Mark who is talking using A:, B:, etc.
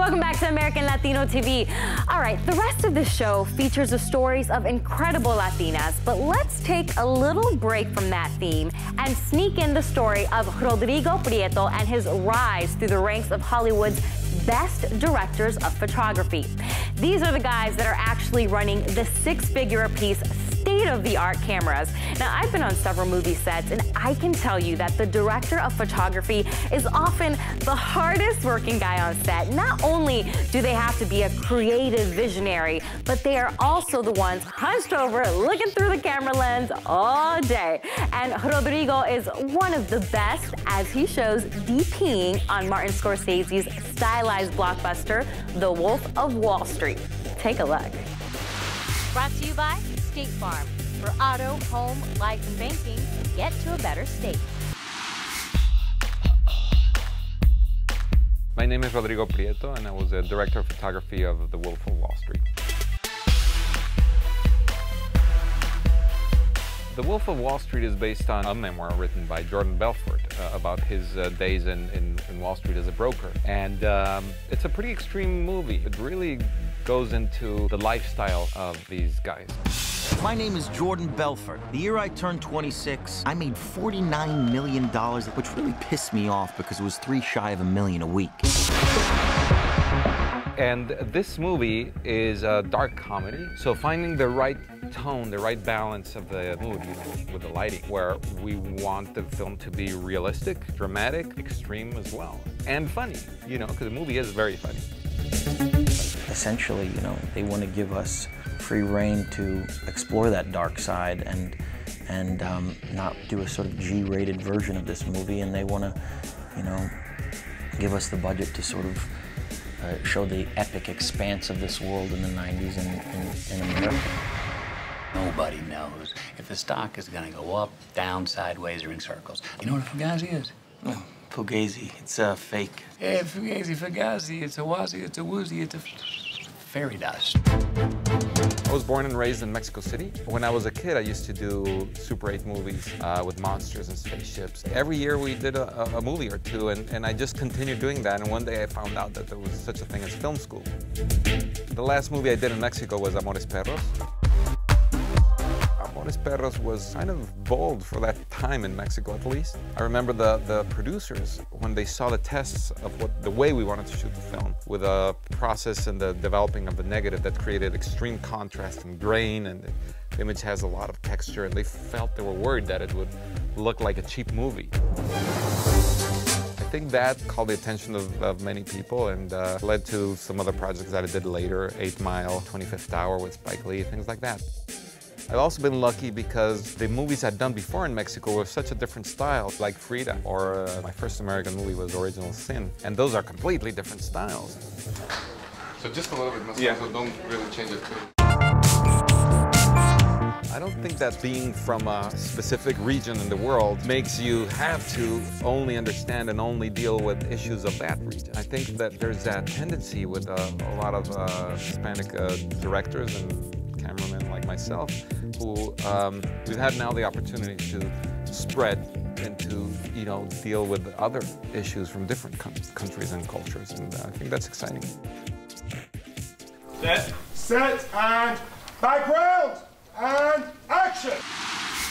A: Welcome back to American Latino TV. All right, the rest of the show features the stories of incredible Latinas, but let's take a little break from that theme and sneak in the story of Rodrigo Prieto and his rise through the ranks of Hollywood's best directors of photography. These are the guys that are actually running the six-figure apiece state-of-the-art cameras. Now, I've been on several movie sets, and I can tell you that the director of photography is often the hardest working guy on set. Not only do they have to be a creative visionary, but they are also the ones hunched over, looking through the camera lens all day. And Rodrigo is one of the best as he shows DPing on Martin Scorsese's stylized blockbuster, The Wolf of Wall Street. Take a look.
B: Brought to you by State Farm. For auto, home, life, and banking, get to a better state.
C: My name is Rodrigo Prieto, and I was the director of photography of The Wolf of Wall Street. The Wolf of Wall Street is based on a memoir written by Jordan Belfort uh, about his uh, days in, in, in, Wall Street as a broker. And um, it's a pretty extreme movie. It really goes into the lifestyle of these guys.
D: My name is Jordan Belfort. The year I turned 26, I made $49 million, which really pissed me off because it was three shy of a million a week.
C: And this movie is a dark comedy, so finding the right tone, the right balance of the mood you know, with the lighting, where we want the film to be realistic, dramatic, extreme as well, and funny, you know, because the movie is very funny.
E: Essentially, you know, they want to give us free rein to explore that dark side and and um, not do a sort of G-rated version of this movie. And they want to, you know, give us the budget to sort of uh, show the epic expanse of this world in the 90s in, in, in America.
F: Nobody knows if the stock is going to go up, down, sideways, or in circles. You know what a Fugazi is?
E: Oh, Fugazi. It's a uh, fake.
F: Yeah, Fugazi, Fugazi. It's a wazi, it's a woozy, it's a fairy dust.
C: I was born and raised in Mexico City. When I was a kid, I used to do Super 8 movies uh, with monsters and spaceships. Every year we did a, a movie or two, and, and, I just continued doing that. And one day I found out that there was such a thing as film school. The last movie I did in Mexico was Amores Perros. Amores Perros was kind of bold for that time in Mexico, at least. I remember the, the producers, when they saw the tests of what the way we wanted to shoot the film, with a process and the developing of the negative that created extreme contrast and grain, and the image has a lot of texture, and they felt they were worried that it would look like a cheap movie. I think that called the attention of, of many people and uh, led to some other projects that I did later, 8 Mile, 25th Hour with Spike Lee, things like that. I've also been lucky because the movies I'd done before in Mexico were such a different style, like Frida, or uh, my first American movie was Original Sin, and those are completely different styles. So just a little bit, yeah. so don't really change it too. I don't think that being from a specific region in the world makes you have to only understand and only deal with issues of that region. I think that there's that tendency with uh, a lot of uh, Hispanic uh, directors and cameramen like myself, who um, we've had now the opportunity to spread and to you know deal with other issues from different countries and cultures, and uh, I think that's exciting.
G: Set, set, and background, and action.